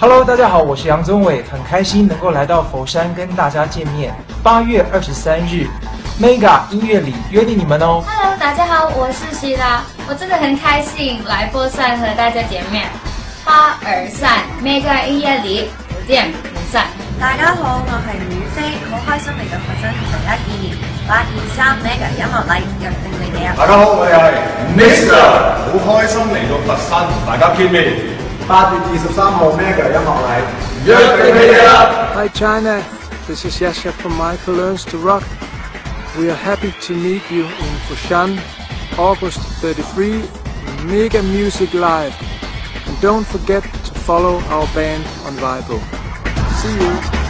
Hello，大家好，我是杨宗纬，很开心能够来到佛山跟大家见面。八月二十三日，Mega 音乐里约定你们哦。Hello，大家好，我是希拉，我真的很开心来佛山和大家见面。花儿三 m e g a 音乐里不见不散。大家好，我系伍飞，好开心嚟到佛山同大家见面。八月三 mega 音乐礼约定你哋大家好，我系 Mr，好开心嚟到佛山同大家见面。八月二十三号 mega 音乐礼约定你哋啦。Hi China，this is Yes from Michael learns to rock. We are happy to meet you in Foshan, August thirty-three, mega music live. And don't forget to follow our band on v i b o See you.